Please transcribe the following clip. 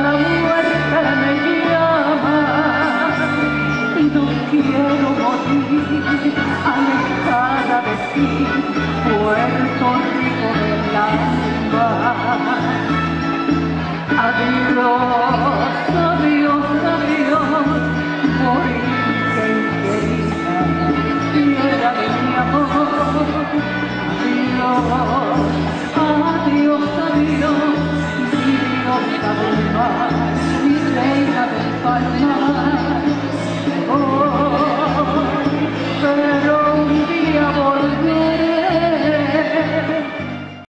la muerte me llama y no quiero morir alejada de ti, Puerto Rico del alma. Mi diosa